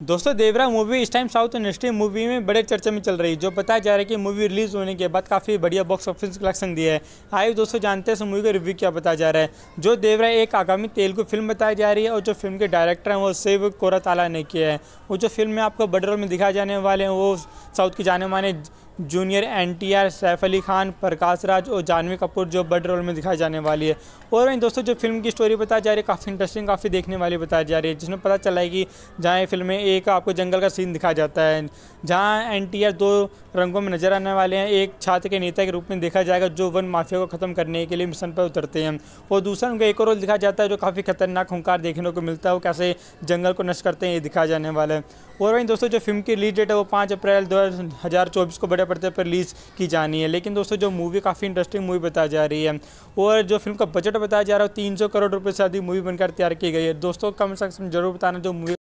दोस्तों, देवरा मूवी, इस time south industry movie में बड़े चर्चा में चल रही है। जो बताया जा रहा है कि मूवी रिलीज़ होने के बाद काफ़ी बढ़िया बॉक्स ऑफ़िस कलेक्शन दिया है। आइए दोस्तों, जानते हैं इस मूवी का रिव्यू क्या बताया जा रहा है। जो देवरा एक आगामी तेलुगु फ़िल्म बताई जा रही है और जो फ़िल्म के डायरेक्टर हैं वो शिव कोराताला ने किया है। वो जो फ़िल्म में आपको बड़े रोल में दिखाए जाने वाले हैं, वो साउथ के जाने माने junior N T R Saif Ali Khan, Prakash Raj और जानवी कपूर जो बड़े रोल में दिखाई जाने वाली है। और वहीं दोस्तों, जो फ़िल्म की स्टोरी बताई जा रही है, काफ़ी इंटरेस्टिंग काफ़ी देखने वाली बताई जा रही है, जिसमें पता चला है कि जहाँ फ़िल्म में एक आपको जंगल का सीन दिखाया जाता है। जहाँ एन टी आर दो रंगों में नज़र आने वाले हैं, एक छात्र के नेता के रूप में देखा जाएगा, जो वन माफिया को ख़त्म करने के लिए मिशन पर उतरते हैं। और दूसरा, उनका एक और रोल दिखाया जाता है, जो काफ़ी खतरनाक हुंकार देखने को मिलता है, वो कैसे जंगल को नष्ट करते हैं, ये दिखाया जाने वाला है। और वहीं दोस्तों, जो फ़िल्म की रिलीज़ डेट है वो पाँच अप्रैल दो हज़ार चौबीस को बड़े पर्दे पर रिलीज़ की जानी है। लेकिन दोस्तों, जो मूवी काफ़ी इंटरेस्टिंग मूवी बताई जा रही है और जो फ़िल्म का बजट बताया जा रहा है तीन सौ करोड़ रुपये से अधिक मूवी बनकर तैयार की गई है। दोस्तों कम से कम ज़रूर बताना जो मूवी